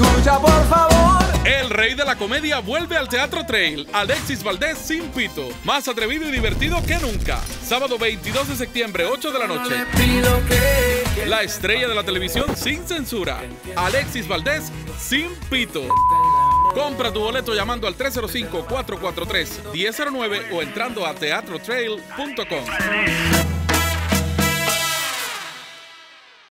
Escucha por favor. El rey de la comedia vuelve al Teatro Trail. Alexis Valdés sin pito. Más atrevido y divertido que nunca. Sábado 22 de septiembre, 8 de la noche. La estrella de la televisión sin censura. Alexis Valdés sin pito. Compra tu boleto llamando al 305-443-1009 o entrando a teatrotrail.com.